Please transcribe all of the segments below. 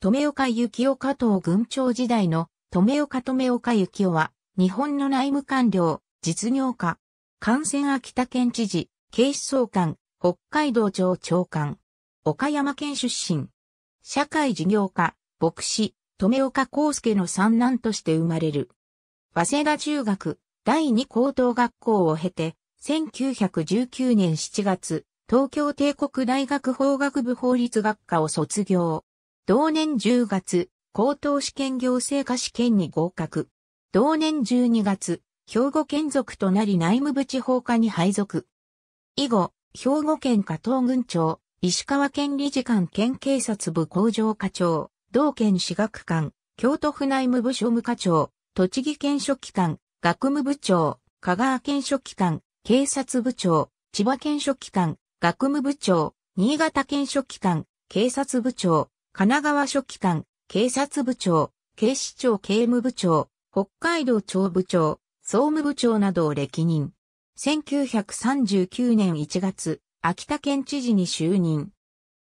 富岡幸雄加藤軍長時代の富岡富岡幸雄は、日本の内務官僚、実業家、感染秋田県知事、警視総監、北海道庁長官、岡山県出身、社会事業家、牧師、富岡康介の三男として生まれる。早稲田中学、第二高等学校を経て、1919年7月、東京帝国大学法学部法律学科を卒業。同年10月、高等試験行政科試験に合格。同年12月、兵庫県属となり内務部地方課に配属。以後、兵庫県加東郡長、石川県理事官県警察部工場課長、同県私学官、京都府内務部庶務課長、栃木県書記官、学務部長、香川県書記官、警察部長、千葉県書記官、学務部長、新潟県書記官、警察部長、神奈川書記官、警察部長、警視庁警務部長、北海道庁部長、総務部長などを歴任。1939年1月、秋田県知事に就任。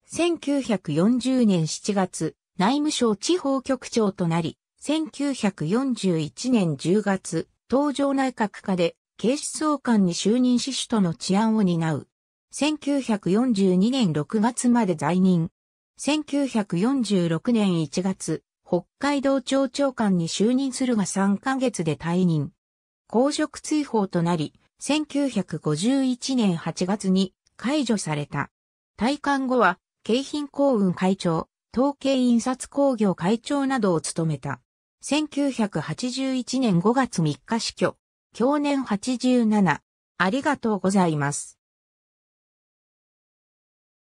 1940年7月、内務省地方局長となり、1941年10月、東条内閣下で警視総監に就任し首都の治安を担う。1942年6月まで在任。1946年1月、北海道庁長官に就任するが3ヶ月で退任。公職追放となり、1951年8月に解除された。退官後は、京浜幸運会長、統計印刷工業会長などを務めた。1981年5月3日死去。去年87。ありがとうございます。